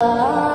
Oh.